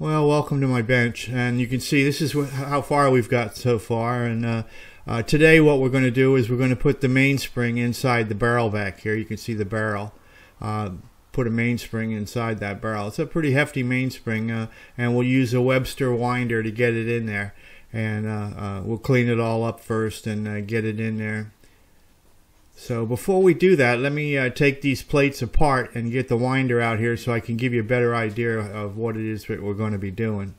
Well, welcome to my bench, and you can see this is how far we've got so far. And uh, uh, today, what we're going to do is we're going to put the mainspring inside the barrel back here. You can see the barrel. Uh, put a mainspring inside that barrel. It's a pretty hefty mainspring, uh, and we'll use a Webster winder to get it in there. And uh, uh, we'll clean it all up first and get it in there. So before we do that, let me uh, take these plates apart and get the winder out here so I can give you a better idea of what it is that we're going to be doing.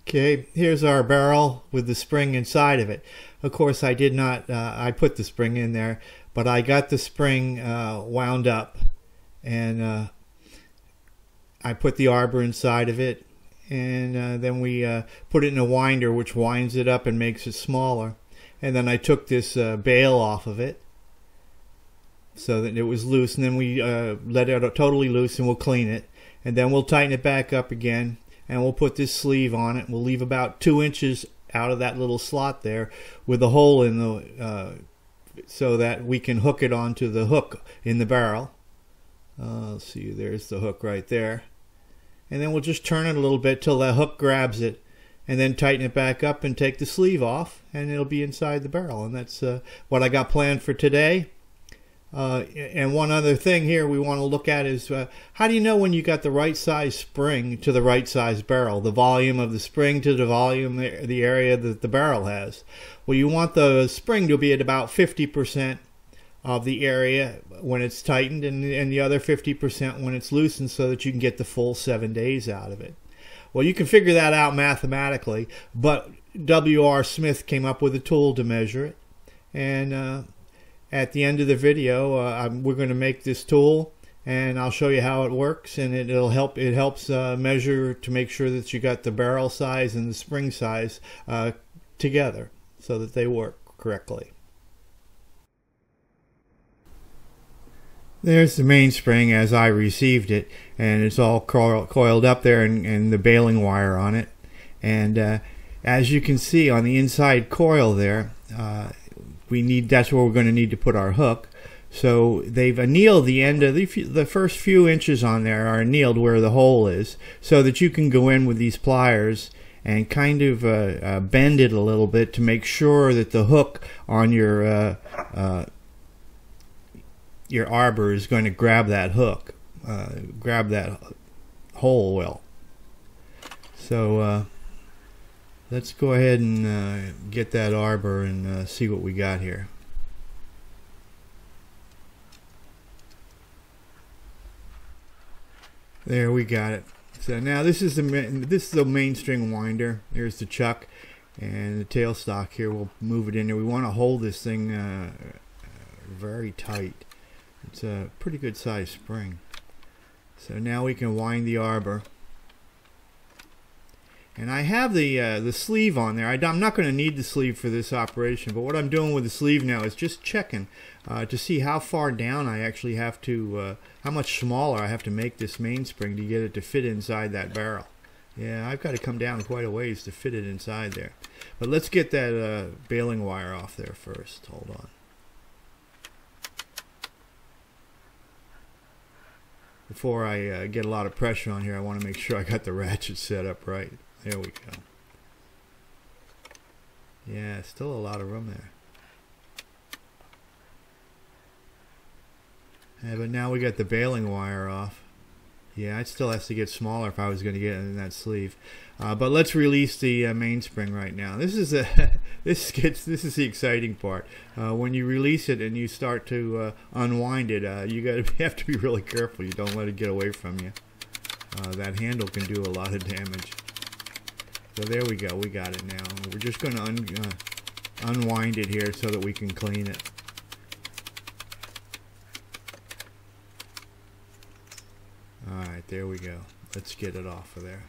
Okay, here's our barrel with the spring inside of it. Of course, I did not, uh, I put the spring in there, but I got the spring uh, wound up and uh, I put the arbor inside of it and uh, then we uh, put it in a winder which winds it up and makes it smaller and then I took this uh, bail off of it so that it was loose and then we uh, let it totally loose and we'll clean it. And then we'll tighten it back up again and we'll put this sleeve on it. We'll leave about two inches out of that little slot there with a hole in the uh, so that we can hook it onto the hook in the barrel. Uh, see there's the hook right there. And then we'll just turn it a little bit till that hook grabs it and then tighten it back up and take the sleeve off and it'll be inside the barrel. And that's uh, what I got planned for today. Uh, and one other thing here we want to look at is uh, how do you know when you got the right size spring to the right size barrel? The volume of the spring to the volume the area that the barrel has. Well you want the spring to be at about 50% of the area when it's tightened and, and the other 50% when it's loosened so that you can get the full seven days out of it well, you can figure that out mathematically, but W.R. Smith came up with a tool to measure it. And uh, at the end of the video, uh, we're going to make this tool and I'll show you how it works and it, will help it helps uh, measure to make sure that you got the barrel size and the spring size uh, together so that they work correctly. There's the mainspring as I received it, and it's all coiled up there and, and the baling wire on it. And uh, as you can see on the inside coil there, uh, we need that's where we're going to need to put our hook. So they've annealed the end of the, the first few inches on there are annealed where the hole is, so that you can go in with these pliers and kind of uh, uh, bend it a little bit to make sure that the hook on your uh, uh your arbor is going to grab that hook, uh, grab that hole well. So uh, let's go ahead and uh, get that arbor and uh, see what we got here. There we got it. So now this is the this is the mainspring winder. There's the chuck and the tailstock here. We'll move it in there. We want to hold this thing uh, very tight. It's a pretty good size spring. So now we can wind the arbor. And I have the uh, the sleeve on there. I, am not going to need the sleeve for this operation, but what I'm doing with the sleeve now is just checking uh, to see how far down I actually have to, uh, how much smaller I have to make this mainspring to get it to fit inside that barrel. Yeah, I've got to come down quite a ways to fit it inside there. But let's get that uh, baling wire off there first. Hold on. Before I uh, get a lot of pressure on here, I want to make sure I got the ratchet set up right. There we go. Yeah, still a lot of room there. Yeah, but now we got the baling wire off. Yeah, it still has to get smaller if I was going to get in that sleeve. Uh, but let's release the uh, mainspring right now. This is a this gets this is the exciting part. Uh, when you release it and you start to uh, unwind it, uh, you got to have to be really careful. You don't let it get away from you. Uh, that handle can do a lot of damage. So there we go. We got it now. We're just going to un unwind it here so that we can clean it. Alright, there we go. Let's get it off of there.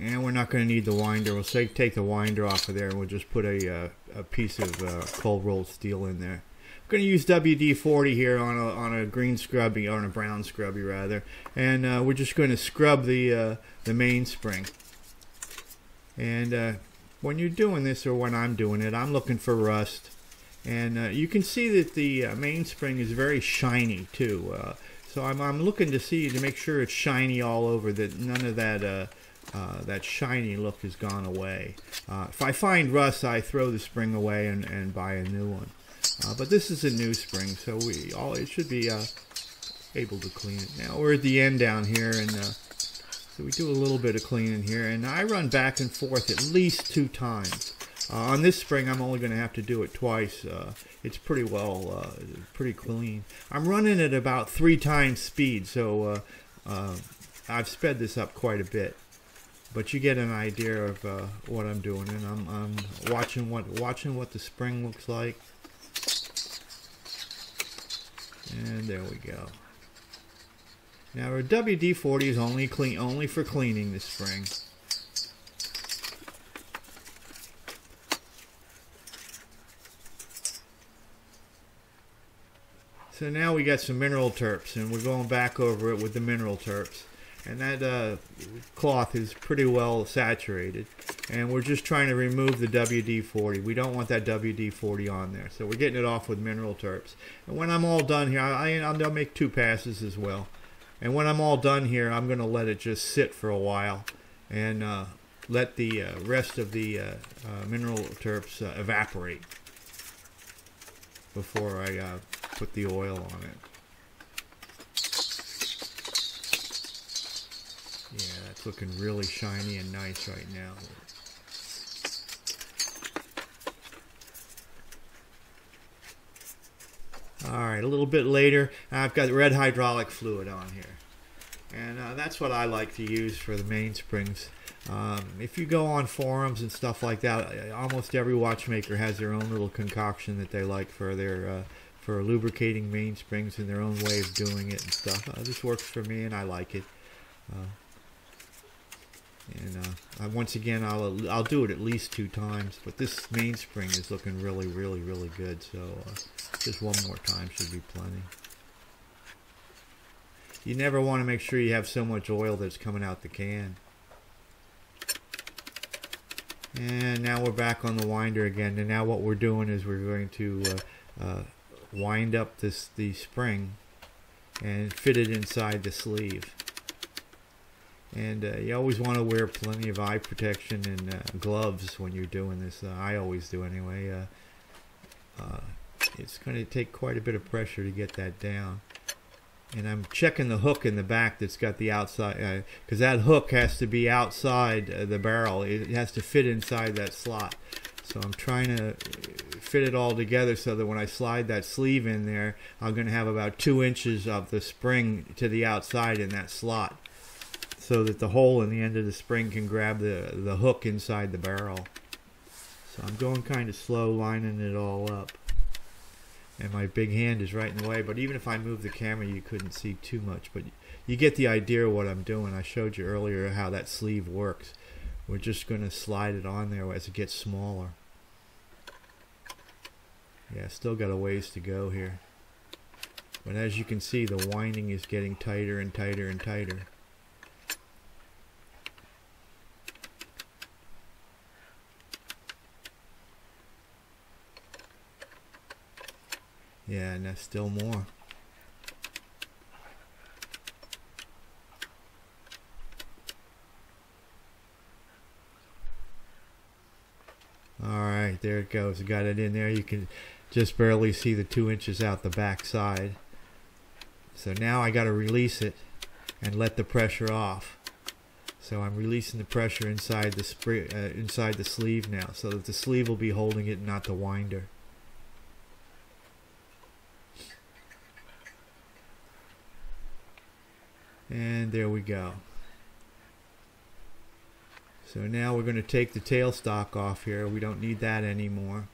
And we're not going to need the winder. We'll say, take the winder off of there and we'll just put a, uh, a piece of uh, cold rolled steel in there. I'm going to use WD-40 here on a, on a green scrubby, or on a brown scrubby rather. And uh, we're just going to scrub the, uh, the mainspring. And uh, when you're doing this or when I'm doing it, I'm looking for rust. And uh, you can see that the uh, mainspring is very shiny too. Uh, so I'm, I'm looking to see to make sure it's shiny all over, that none of that uh, uh, that shiny look has gone away. Uh, if I find rust, I throw the spring away and, and buy a new one. but this is a new spring, so we all it should be able to clean it. Now we're at the end down here, and so we do a little bit of cleaning here, and I run back and forth at least two times. Uh, on this spring, I'm only going to have to do it twice. Uh, it's pretty well, uh, pretty clean. I'm running at about three times speed, so uh, uh, I've sped this up quite a bit. But you get an idea of uh, what I'm doing, and I'm, I'm watching what watching what the spring looks like. And there we go. Now our WD-40 is only clean, only for cleaning the spring. So now we got some mineral turps, and we're going back over it with the mineral turps. And that uh, cloth is pretty well saturated. And we're just trying to remove the WD-40. We don't want that WD-40 on there. So we're getting it off with mineral turps. And when I'm all done here, I, I'll make two passes as well. And when I'm all done here, I'm going to let it just sit for a while and uh, let the uh, rest of the uh, uh, mineral turps uh, evaporate before I put the oil on it. Yeah, it's looking really shiny and nice right now. Alright, a little bit later, I've got red hydraulic fluid on here. And uh, that's what I like to use for the mainsprings. Um, if you go on forums and stuff like that, almost every watchmaker has their own little concoction that they like for their uh, for lubricating mainsprings in their own way of doing it and stuff. Uh, this works for me and I like it. Uh, and uh, once again, I'll I'll do it at least two times. But this mainspring is looking really, really, really good. So uh, just one more time should be plenty. You never want to make sure you have so much oil that's coming out the can. And now we're back on the winder again. And now what we're doing is we're going to uh, uh, wind up this the spring and fit it inside the sleeve. And uh, you always want to wear plenty of eye protection and uh, gloves when you're doing this. Uh, I always do anyway. Uh, uh, it's going to take quite a bit of pressure to get that down. And I'm checking the hook in the back that's got the outside, because uh, that hook has to be outside the barrel. It has to fit inside that slot. So I'm trying to fit it all together so that when I slide that sleeve in there, I'm going to have about two inches of the spring to the outside in that slot so that the hole in the end of the spring can grab the, the hook inside the barrel. So I'm going kind of slow lining it all up. And my big hand is right in the way, but even if I move the camera you couldn't see too much. But you get the idea of what I'm doing. I showed you earlier how that sleeve works. We're just going to slide it on there as it gets smaller. Yeah, still got a ways to go here. But as you can see, the winding is getting tighter and tighter and tighter. Yeah, and that's still more. Alright, there it goes. Got it in there. You can just barely see the two inches out the back side. So now I got to release it and let the pressure off. So I'm releasing the pressure inside the uh, inside the sleeve now, so that the sleeve will be holding it, not the winder. And there we go. So now we're going to take the tailstock off here. We don't need that anymore.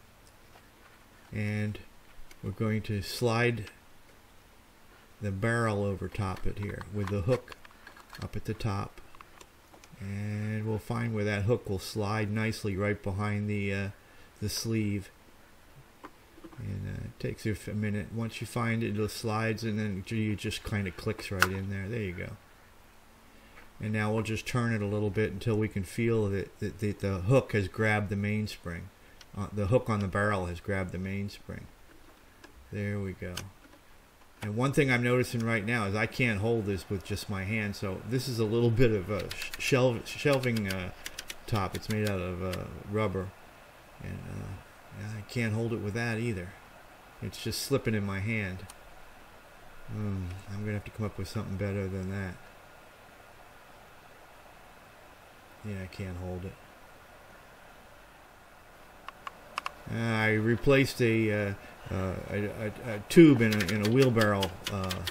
And we're going to slide the barrel over top it here with the hook up at the top. And we'll find where that hook will slide nicely right behind the uh, the sleeve. And uh, it takes you a minute. Once you find it it slides and then it just kind of clicks right in there. There you go and now we'll just turn it a little bit until we can feel that, that, that the hook has grabbed the mainspring. Uh, the hook on the barrel has grabbed the mainspring. There we go. And one thing I'm noticing right now is I can't hold this with just my hand, so this is a little bit of a shelv shelving uh, top. It's made out of uh, rubber, and uh, I can't hold it with that either. It's just slipping in my hand. Mm, I'm gonna have to come up with something better than that. Yeah, I can't hold it. Uh, I replaced a, uh, uh, a, a, a, tube in a, in a wheelbarrow uh,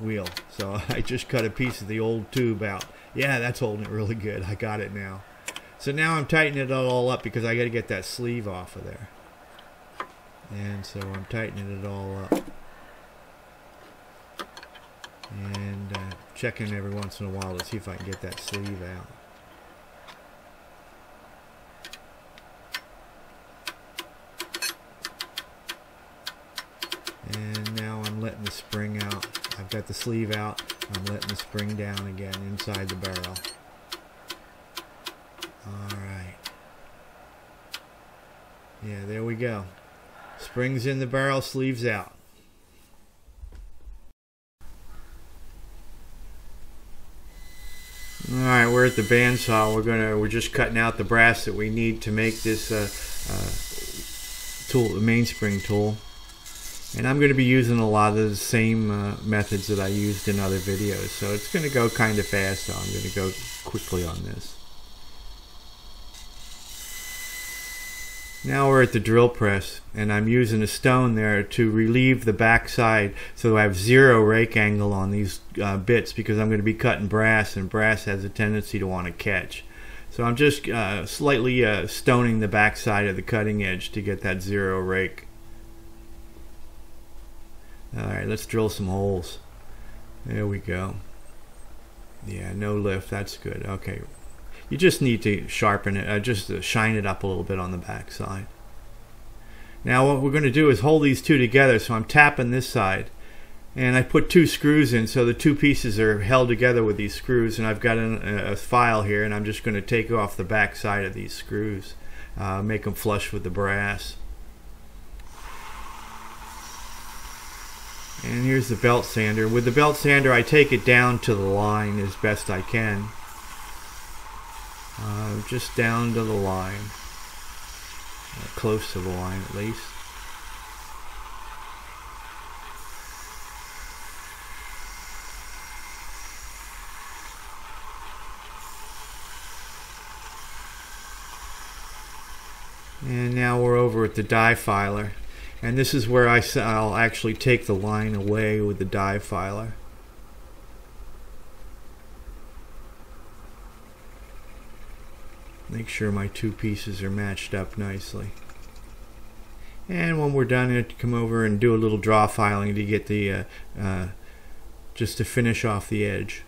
wheel. So I just cut a piece of the old tube out. Yeah, that's holding it really good. I got it now. So now I'm tightening it all up because I got to get that sleeve off of there. And so I'm tightening it all up. And uh, checking every once in a while to see if I can get that sleeve out. And now I'm letting the spring out. I've got the sleeve out. I'm letting the spring down again inside the barrel. Alright yeah there we go. Springs in the barrel sleeves out. Alright, we're at the bandsaw. We're gonna we're just cutting out the brass that we need to make this uh, uh, tool, the mainspring tool. And I'm going to be using a lot of the same uh, methods that I used in other videos. So it's going to go kind of fast, so I'm going to go quickly on this. Now we're at the drill press and I'm using a stone there to relieve the back side so I have zero rake angle on these uh, bits because I'm going to be cutting brass and brass has a tendency to want to catch. So I'm just uh, slightly uh, stoning the back side of the cutting edge to get that zero rake. Alright, let's drill some holes. There we go. Yeah, no lift. That's good. Okay. You just need to sharpen it, uh, just shine it up a little bit on the back side. Now what we're going to do is hold these two together. So I'm tapping this side. And I put two screws in so the two pieces are held together with these screws. And I've got a, a file here and I'm just going to take off the back side of these screws. Uh, make them flush with the brass. And here's the belt sander. With the belt sander, I take it down to the line as best I can. Uh, just down to the line. Uh, close to the line at least. And now we're over at the die filer. And this is where I, I'll actually take the line away with the die filer. Make sure my two pieces are matched up nicely. And when we're done, I come over and do a little draw filing to get the, uh, uh, just to finish off the edge.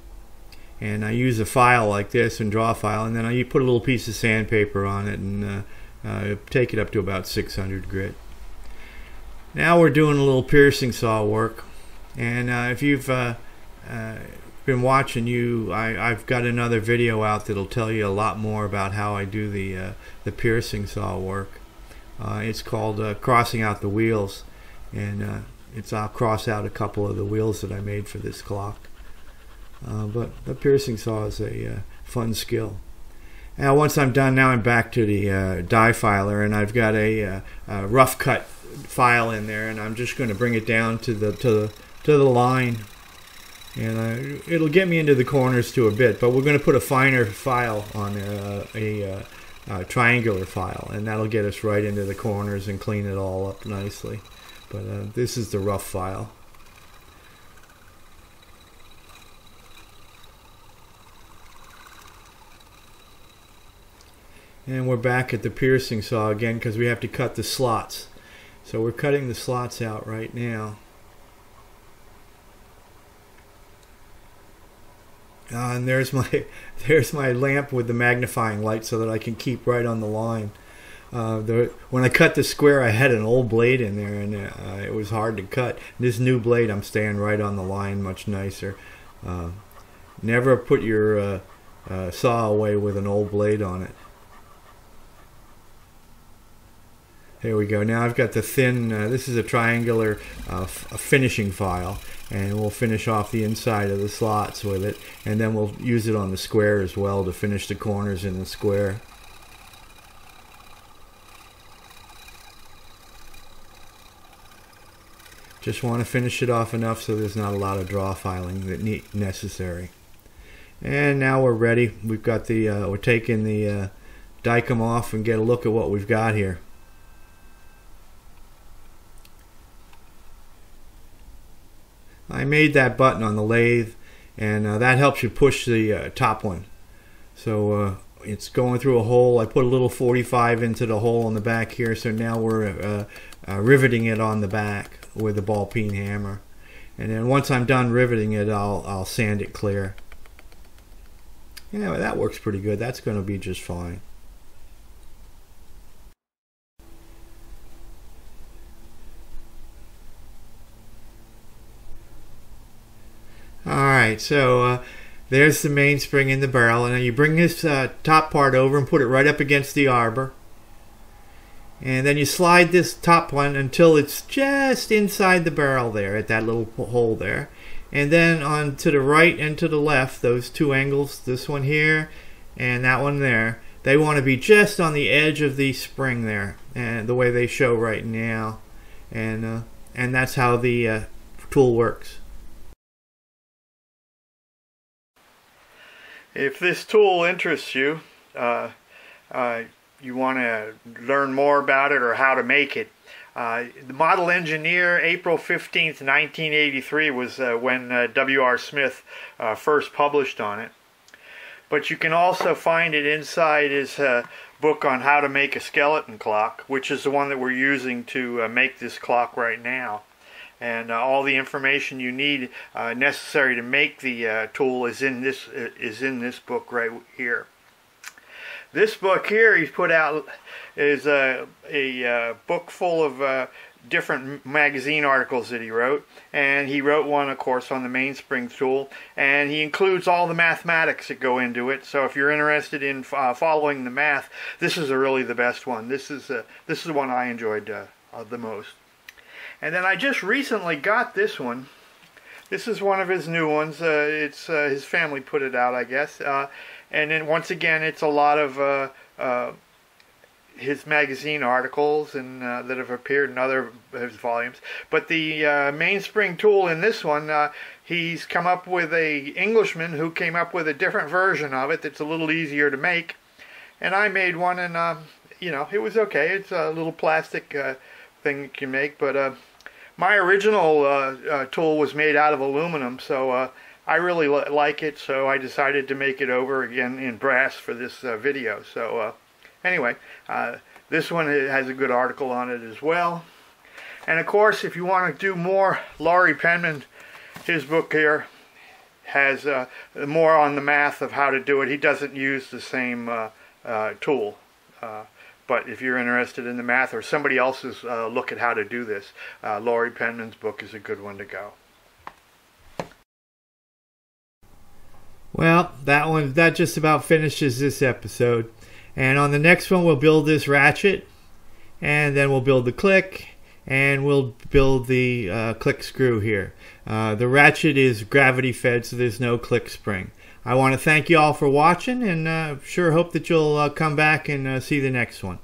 And I use a file like this and draw file, and then I you put a little piece of sandpaper on it and uh, uh take it up to about 600 grit. Now we're doing a little piercing saw work. And uh, if you've uh, uh, been watching you, I, have got another video out that'll tell you a lot more about how I do the, uh, the piercing saw work. Uh, it's called uh, Crossing Out the Wheels. And it's I'll cross out a couple of the wheels that I made for this clock. but the piercing saw is a fun skill. Now once I'm done, now I'm back to the die filer and I've got a, a rough cut file in there, and I'm just going to bring it down to the to the to the line, and uh, it'll get me into the corners to a bit. But we're going to put a finer file on there, uh, a, uh, a triangular file, and that'll get us right into the corners and clean it all up nicely. But uh, this is the rough file. And we're back at the piercing saw again because we have to cut the slots. So we're cutting the slots out right now. Uh, and there's my there's my lamp with the magnifying light so that I can keep right on the line. Uh, the, when I cut the square, I had an old blade in there, and uh, it was hard to cut. This new blade, I'm staying right on the line, much nicer. Uh, never put your uh, uh, saw away with an old blade on it. Here we go. Now I've got the thin, uh, this is a triangular uh, finishing file and we'll finish off the inside of the slots with it and then we'll use it on the square as well to finish the corners in the square. Just want to finish it off enough so there's not a lot of draw filing that need necessary. And now we're ready. We've got the, uh, we're taking the uh, Dykem off and get a look at what we've got here. I made that button on the lathe and uh, that helps you push the uh, top one. So uh, it's going through a hole. I put a little 45 into the hole on the back here so now we're uh, uh, riveting it on the back with a ball peen hammer. And then once I'm done riveting it, I'll, I'll sand it clear. Yeah, that works pretty good. That's going to be just fine. Alright, so uh, there's the mainspring in the barrel. And you bring this uh, top part over and put it right up against the arbor. And then you slide this top one until it's just inside the barrel there at that little hole there. And then on to the right and to the left those two angles this one here and that one there they want to be just on the edge of the spring there and the way they show right now. And uh, and that's how the uh, tool works if this tool interests you uh, uh you want to learn more about it or how to make it. Uh, the model engineer, April 15th, 1983, was uh, when uh, W.R. Smith uh, first published on it. But you can also find it inside his uh, book on how to make a skeleton clock, which is the one that we're using to uh, make this clock right now. And all the information you need necessary to make the tool is in this is in this book right here. This book here he's put out is a, a, uh, book full of uh, different magazine articles that he wrote. And he wrote one, of course, on the mainspring tool. And he includes all the mathematics that go into it. So if you're interested in uh, following the math, this is really the best one. This is, uh, this is the one I enjoyed uh, the most. And then I just recently got this one. This is one of his new ones. Uh, it's his family put it out, I guess and then once again, it's a lot of uh, uh, his magazine articles and uh, that have appeared in other his volumes. But the uh, mainspring tool in this one, uh, he's come up with a Englishman who came up with a different version of it that's a little easier to make. And I made one, and um, you know, it was okay. It's a little plastic uh, thing you can make, but my original tool was made out of aluminum, so I really like it, so I decided to make it over again in brass for this uh, video. So uh, anyway, uh, this one has a good article on it as well. And of course, if you want to do more, Laurie Penman, his book here has uh, more on the math of how to do it. He doesn't use the same uh, uh, tool. But if you're interested in the math or somebody else's look at how to do this, Laurie Penman's book is a good one to go. Well, that one that just about finishes this episode. And on the next one, we'll build this ratchet, and then we'll build the click, and we'll build the uh, click screw here. Uh, the ratchet is gravity fed, so there's no click spring. I want to thank you all for watching, and uh, sure hope that you'll uh, come back and uh, see the next one.